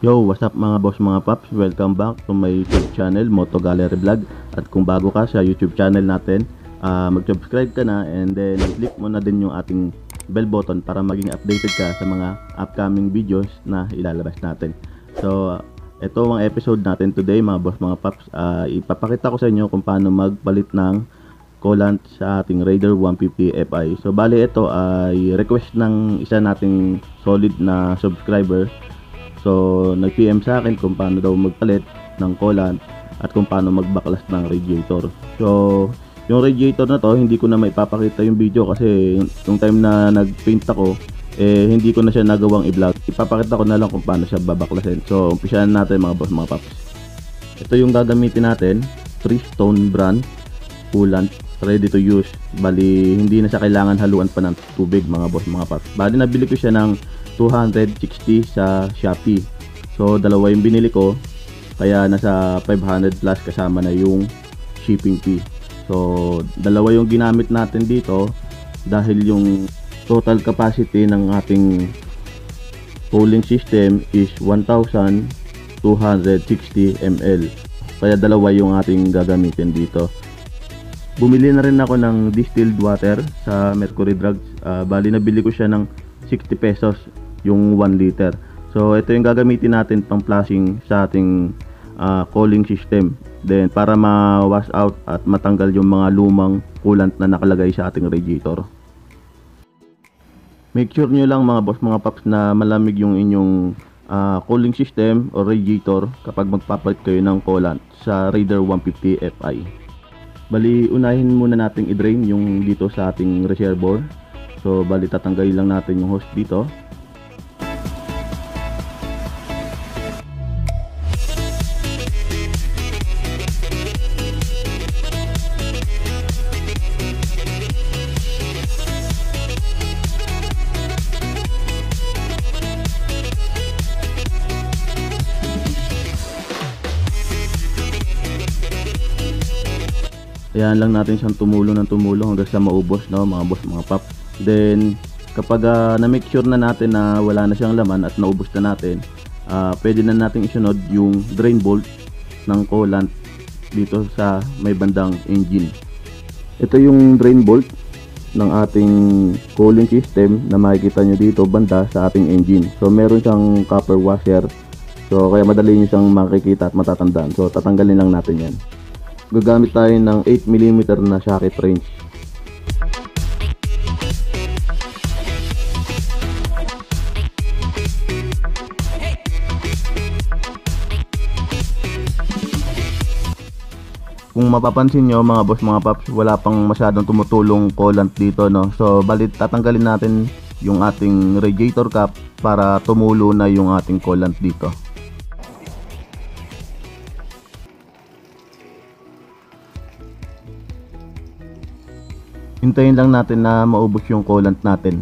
Yo, what's up mga boss mga paps? Welcome back to my YouTube channel, Moto Gallery Vlog. At kung bago ka sa YouTube channel natin, ah, mag-subscribe ka na and then click mo na din yung ating bell button para maging updated ka sa mga upcoming videos na ilalabas natin. So, ito ang episode natin today mga boss mga paps. Ah, ipapakita ko sa inyo kung paano magpalit ng coolant sa ating Raider 150 Fi. So, bali ito ay request ng isa nating solid na subscriber So, nag-PM sa akin kung paano daw magpalit ng coolant at kung paano magbaklas ng radiator. So, yung radiator na to, hindi ko na maipapakita yung video kasi yung time na nag-paint ako, eh, hindi ko na siya nagawang i-vlog. Ipapakita ko na lang kung paano siya babaklasin. So, umpisahan natin mga boss, mga paps. Ito yung gagamitin natin, Freestone brand coolant ready to use. Bali, hindi na siya kailangan haluan pa ng tubig mga boss, mga paps. Bali, nabili ko siya ng 260 sa Shopee. So, dalawa yung binili ko. Kaya nasa 500 plus kasama na yung shipping fee. So, dalawa yung ginamit natin dito dahil yung total capacity ng ating cooling system is 1,260 ml. Kaya dalawa yung ating gagamitin dito. Bumili na rin ako ng distilled water sa Mercury Drugs. Ah, bali nabili ko siya ng 60 pesos yung 1 liter. So ito yung gagamitin natin pang flushing sa ating ah, cooling system. Then para ma-wash out at matanggal yung mga lumang coolant na nakalagay sa ating radiator. Make sure nyo lang mga boss mga paps na malamig yung inyong ah, cooling system o radiator kapag magpapalit kayo ng coolant sa Raider 150 Fi. Bali, unahin muna nating i-drain yung dito sa ating reservoir. So, bali tatanggalin lang natin yung hose dito. Ayan lang natin siyang tumulong ng tumulong hanggang sa maubos, no, mga boss, mga pop. Then, kapag ah, na-make sure na natin na wala na siyang laman at naubos na natin, ah, pwede na natin isunod yung drain bolt ng coolant dito sa may bandang engine. Ito yung drain bolt ng ating cooling system na makikita nyo dito banda sa ating engine. So, meron siyang copper washer. So, kaya madali nyo siyang makikita at matatandaan. So, tatanggalin lang natin yan gagamit tayo ng 8mm na socket wrench. Kung mapapansin nyo mga boss mga paps, wala pang masyadong tumutulong coolant dito no. So balit tatanggalin natin yung ating radiator cap para tumulo na yung ating coolant dito. Hintayin lang natin na maubos yung coolant natin.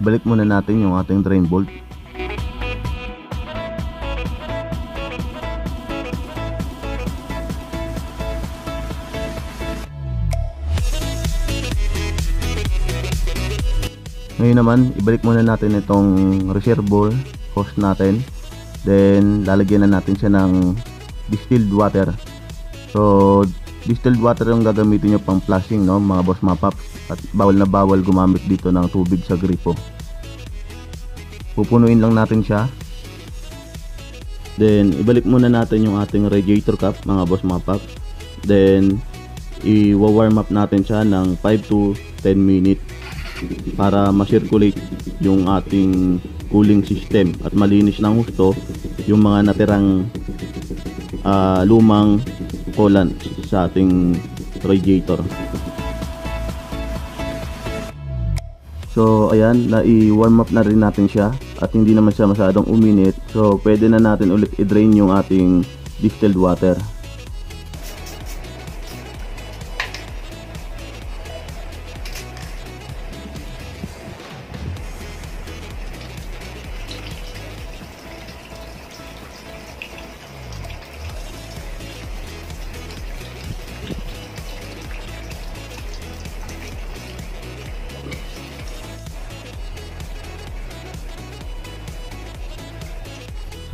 Balik muna natin yung ating drain bolt. Ngayon naman, ibalik muna natin itong reservoir hose natin. Then, lalagyan na natin siya ng distilled water. So, distilled water yung gagamitin nyo pang flushing, no? Mga boss mga paps. At bawal na bawal gumamit dito ng tubig sa gripo. Pupunuin lang natin siya. Then, ibalik muna natin yung ating radiator cap, mga boss mga paps. Then, i-warm up natin siya ng 5 to 10 minutes para ma-circulate yung ating cooling system at malinis ng husto yung mga natirang ah, lumang coolant sa ating radiator. So ayan, na-warm up na rin natin siya at hindi naman siya masyadong uminit. So pwede na natin ulit i-drain yung ating distilled water.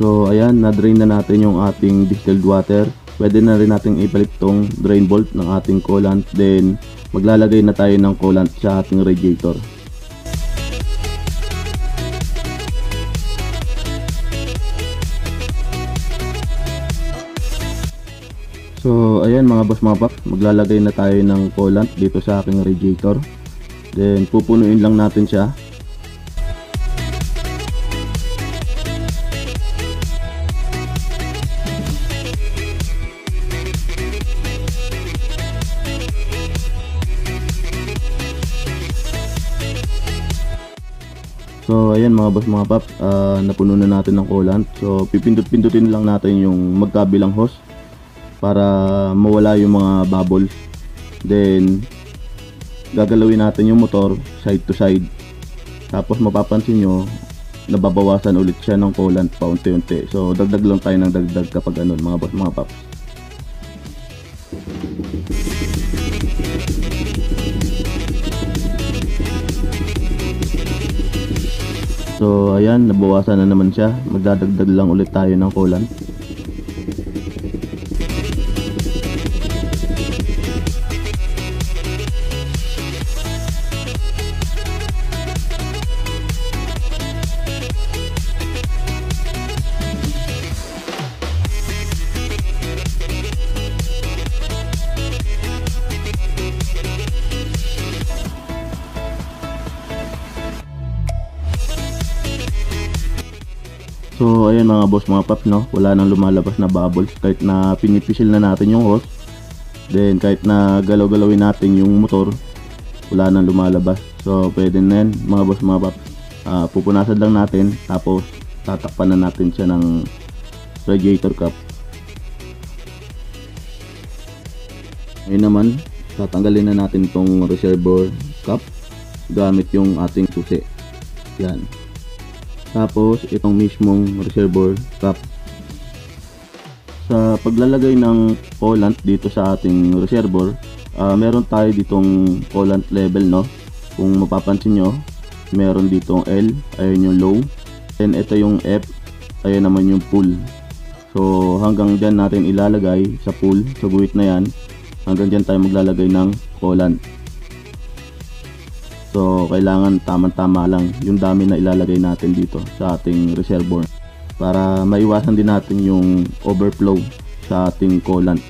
So ayan, na-drain na natin yung ating distilled water. Pwede na rin natin ibalik tong drain bolt ng ating coolant. Then maglalagay na tayo ng coolant sa ating radiator. So ayan mga boss mga paps, maglalagay na tayo ng coolant dito sa aking radiator. Then pupunuin lang natin siya So ayan mga boss mga paps, ah, napuno na natin ng coolant. So pipindot-pindutin lang natin yung magkabilang hose para mawala yung mga bubbles. Then gagalawin natin yung motor side to side. Tapos mapapansin nyo nababawasan ulit siya ng coolant paunti-unti. So dagdag lang tayo ng dagdag kapag ano mga boss mga paps. Ayan, nabawasan na naman siya. Magdadagdag lang ulit tayo ng coolant. So ayan mga boss mga paps no, wala nang lumalabas na bubbles kahit na pinipisil na natin yung hose. Then kahit na galaw-galawin natin yung motor, wala nang lumalabas. So pwede na yan mga boss mga paps. Ah, pupunasan lang natin tapos tatakpan na natin siya ng radiator cap. Ngayon naman, tatanggalin na natin tong reservoir cap gamit yung ating susi. Yan. Tapos, itong mismong reservoir cap. Sa paglalagay ng coolant dito sa ating reservoir, ah, meron tayo ditong coolant level, no? Kung mapapansin nyo, meron ditong L, ayun yung low. Then, ito yung F, ayun naman yung full. So, hanggang dyan natin ilalagay sa pool, sa guhit na yan. Hanggang dyan tayo maglalagay ng coolant. So, kailangan tama-tama lang yung dami na ilalagay natin dito sa ating reservoir para maiwasan din natin yung overflow sa ating coolant.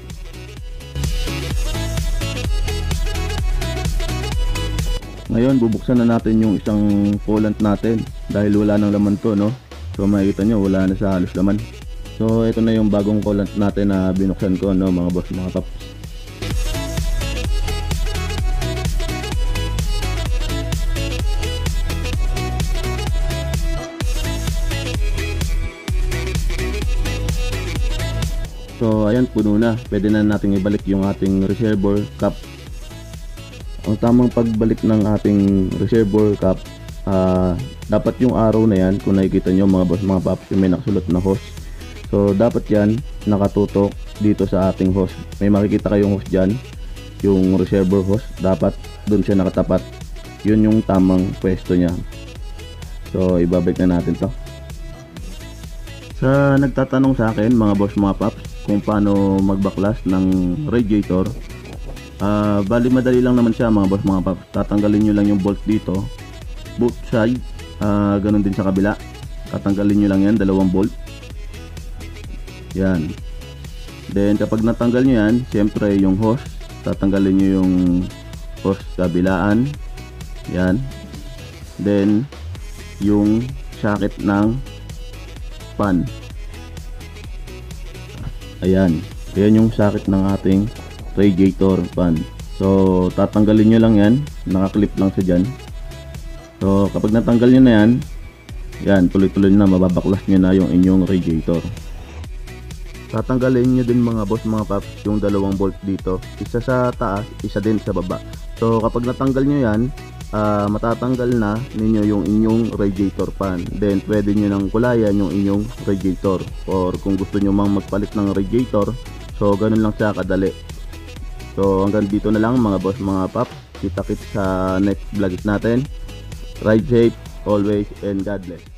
Ngayon, bubuksan na natin yung isang coolant natin dahil wala nang laman to, no? So, makikita nyo, wala na sa halos laman. So, ito na yung bagong coolant natin na binuksan ko, no, mga boss, mga paps. Ayan puno na. Pwede na nating ibalik yung ating reservoir cap. Ang tamang pagbalik ng ating reservoir cap, ah, dapat yung araw na yan, kung nakikita nyo mga boss, mga paps, yung may nakasulot na hose. So dapat yan nakatutok dito sa ating hose. May makikita kayong hose dyan, yung reservoir hose, dapat dun siya nakatapat. Yun yung tamang pwesto niya. So ibabalik na natin to. Sa nagtatanong sa akin mga boss mga paps kung paano magbaklas ng radiator. Ah bali madali lang naman siya mga boss. Mga paps tatanggalin nyo lang yung bolt dito. Both side. Ah ganun din sa kabila. Tatanggalin nyo lang yan dalawang bolt. Yan. Then kapag natanggal nyo yan syempre yung hose tatanggalin nyo yung hose kabilaan yan. Then yung socket ng pan ayan. Ayan yung socket ng ating radiator fan. So tatanggalin nyo lang yan. Nakaklip lang sa dyan. So kapag natanggal nyo na yan yan tuloy tuloy na mababaklas nyo na yung inyong radiator. Tatanggalin nyo din mga boss mga paps yung dalawang bolt dito. Isa sa taas isa din sa baba. So kapag natanggal nyo yan ah, matatanggal na ninyo yung inyong radiator fan. Then, pwede nyo nang kulayan yung inyong radiator. Or kung gusto nyo mang magpalit ng radiator, so ganun lang siya kadali. So, hanggang dito na lang mga boss, mga pop. Kita-kits sa next vlog natin. Ride safe, always, and God bless.